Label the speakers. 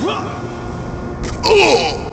Speaker 1: Oh!